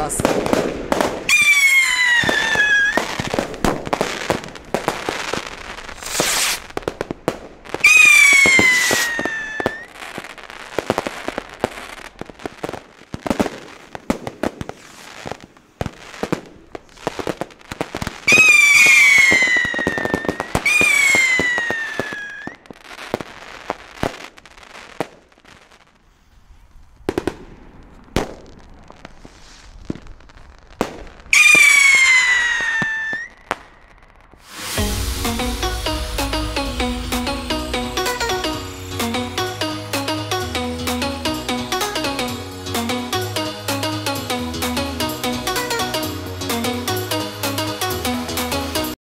пожалуйста.